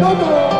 Toto!